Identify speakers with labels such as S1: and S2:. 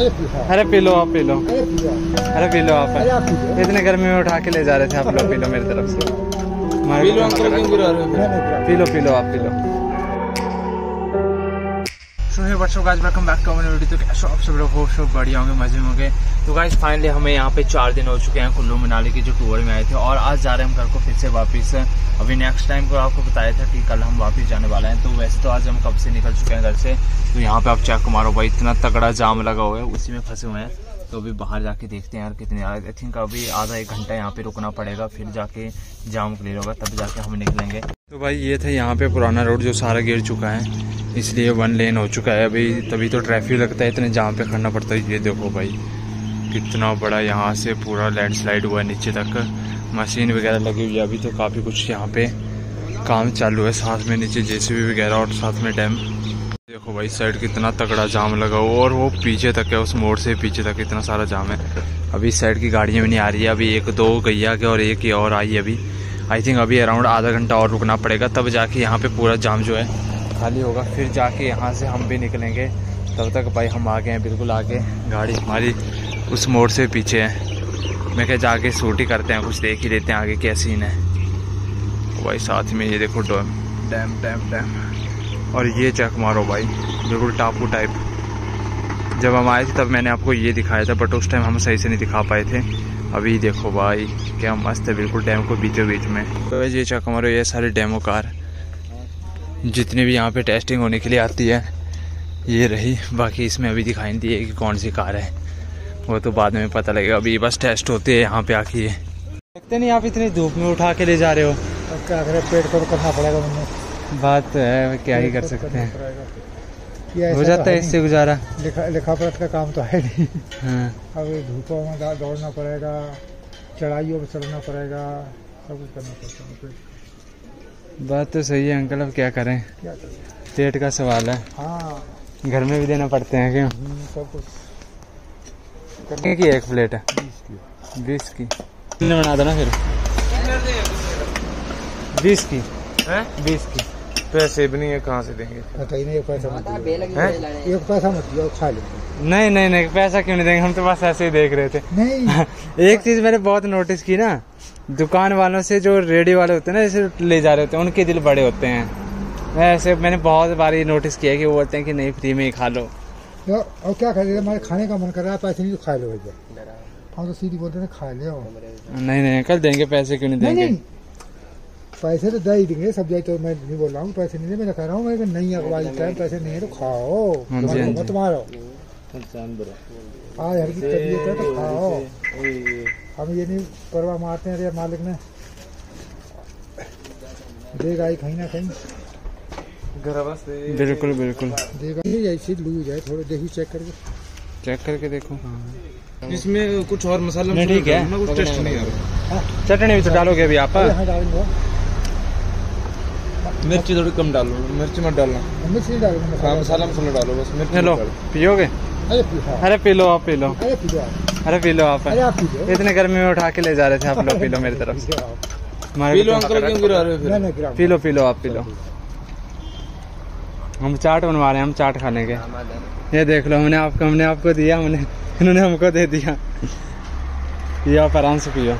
S1: अरे पी लो आप पी लो। अरे पी लो आप। इतने गर्मी में उठा के ले जा रहे थे आप लोग पी लो मेरी तरफ़ से। पी लो पी लो पी लो आप पी लो। सो हे बच्चों guys welcome back to our video तो कैसे आप सब लोग? हो सब बढ़िया होंगे, मज़े में होंगे। तो गाइस फाइनली हमें यहाँ पे चार दिन हो चुके हैं कुल्लू मनाली के जो टूर में आए थे, और आज जा रहे हैं हम घर को फिर से वापस। अभी नेक्स्ट टाइम को आपको बताया था कि कल हम वापस जाने वाले हैं। तो वैसे तो आज हम कब से निकल चुके हैं घर से? तो यहाँ पे आप चेक मारो भाई, इतना तगड़ा जाम लगा हुआ है, उसी में फंसे हुए हैं। तो अभी बाहर जाके देखते हैं यार कितने आई थिंक अभी आधा एक घंटा यहाँ पे रुकना पड़ेगा, फिर जाके जाम क्लियर होगा, तब जाके हम निकलेंगे। तो भाई ये था यहाँ पे पुराना रोड जो सारा गिर चुका है, इसलिए वन लेन हो चुका है। अभी तभी तो ट्रैफ़िक लगता है, इतने जाम पे खड़ना पड़ता है। ये देखो भाई, कितना बड़ा यहाँ से पूरा लैंडस्लाइड हुआ है नीचे तक। मशीन वगैरह लगी हुई है, अभी तो काफ़ी कुछ यहाँ पे काम चालू है। साथ में नीचे जेसीबी वगैरह और साथ में डैम देखो भाई साइड कितना तगड़ा जाम लगा हुआ और वो पीछे तक है, उस मोड़ से पीछे तक इतना सारा जाम है। अभी साइड की गाड़ियाँ भी नहीं आ रही है। अभी एक दो गैया के और एक ही और आई अभी। आई थिंक अभी अराउंड आधा घंटा और रुकना पड़ेगा, तब जाके यहाँ पे पूरा जाम जो है खाली होगा। फिर जाके यहाँ से हम भी निकलेंगे। तब तक भाई हम आ गए हैं, बिल्कुल आगे। गाड़ी हमारी उस मोड़ से पीछे है। मैं क्या जाके शूट ही करते हैं, कुछ देख ही लेते हैं आगे क्या सीन है। भाई साथ में ये देखो डैम डैम डैम डैम। और ये चेक मारो भाई, बिल्कुल टापू टाइप जब हम आए थे, तब मैंने आपको ये दिखाया था बट उस टाइम हम सही से नहीं दिखा पाए थे। अभी देखो भाई क्या मस्त है बिल्कुल डैम को बीचों बीच में तो ये चेक मारो ये सारे डेमो कार जितनी भी यहाँ पे टेस्टिंग होने के लिए आती है ये रही। बाकी इसमें अभी दिखाई नहीं दी है कि कौन सी कार है। वो तो बाद में पता लगेगा अभी बस टेस्ट होती है यहाँ पे आके। देखते नहीं आप इतनी धूप में उठा के ले जा रहे हो।
S2: अब क्या करें पेट को तो करना पड़ेगा
S1: बात तो है क्या ही कर सकते हैं। हो
S2: तो
S1: जाता है इससे गुजारा।
S2: लिखा लिखा पढ़त का काम तो है नहीं।
S1: हाँ।
S2: अब धूपों में दौड़ना पड़ेगा चढ़ाइयों में चढ़ना पड़ेगा सब कुछ करना पड़ता है। पेट
S1: बात तो सही है अंकल अब क्या करें?
S2: क्या करें?
S1: पेट का सवाल है।
S2: हाँ।
S1: घर में भी देना पड़ते हैं क्यों?
S2: हम्म, सब कुछ।
S1: कितने की एक प्लेट? है
S2: बीस की।
S1: बीस की। बना देना फिर? बीस की। बीस की।
S3: पैसे भी नहीं है कहाँ से देंगे?
S2: कहीं नहीं एक पैसा मत दियो। एक पैसा मत दियो खा लो
S1: नहीं नहीं नहीं पैसा क्यों नहीं देंगे? हम तो बस ऐसे ही देख रहे थे।
S2: नहीं।
S1: एक चीज़ मैंने बहुत नोटिस की ना दुकान वालों से जो रेडी वाले होते हैं ना जैसे ले जा रहे होते हैं उनके दिल बड़े होते हैं। मैं ऐसे मैंने बहुत बार ये नोटिस किया है कि वो बोलते हैं कि नहीं फ्री में ही खा लो।
S2: तो और क्या करें हमारे खाने का मन कर रहा है पैसे नहीं तो खा लो भैया हम तो सीधी बोलते हैं खा ले
S1: नहीं नहीं कल देंगे पैसे क्यों नहीं
S2: नहीं
S1: देंगे?
S2: नहीं पैसे तो दे ही देंगे सब जाए तो मैं नहीं बोल रहा हूँ पैसे नहीं दे मैं कह रहा हूँ मैं नहीं अखबार टाइम पैसे नहीं है तो खाओ
S1: हाँ हाँ
S2: मत- मत मारो। आज हर की तबीयत है तो खाओ। हम ये नहीं परवाह मारते हैं अरे मालिक ने। देगा ही कहीं ना कहीं
S1: बिल्कुल बिल्कुल।
S2: देगा ही ऐसी लूज है थोड़े देखिए चेक करके।
S1: चेक करके देखो।
S3: इसमें कुछ और मसाला
S1: नहीं, ठीक है।
S3: ना कुछ टेस्ट नहीं आ रहा।
S1: चटनी भी तो डालोगे अभी आप।
S2: हाँ डालेंगे।
S3: मिर्ची थोड़ी कम डालो मिर्ची मत डालना।
S2: मिर्च नहीं डालेंगे
S3: हाँ
S2: मसाला
S3: मसाला डालो बस मिर्ची
S1: हेलो
S3: डालो।
S1: पियोगे?
S2: अरे पी हाँ
S1: अरे पी लो आप पी लो।
S2: अरे पी लो आप।
S1: अरे पी लो आप।
S2: अरे आप पी लो।
S1: इतने गर्मी में उठा के ले जा रहे थे आप लोग पी लो मेरी तरफ़ से।
S2: पी लो
S3: पी लो
S1: तो-
S3: अंकल क्यों गिरा रहे हो फिर?
S1: पी लो पी लो आप पी लो। हम चाट बनवा रहे हैं हम चाट खाने के। ये देख लो हमने आपको हमने आपको दिया हमने इन्होंने हमको दे दिया। ये आप आराम से पियो।